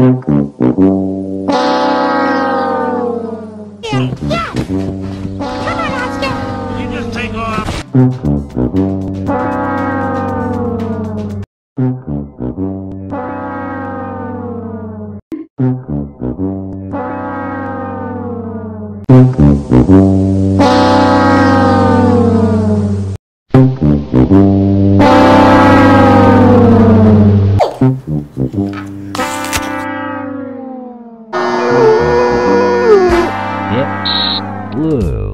Yeah, yeah. Come on, Oscar. You just take off. world.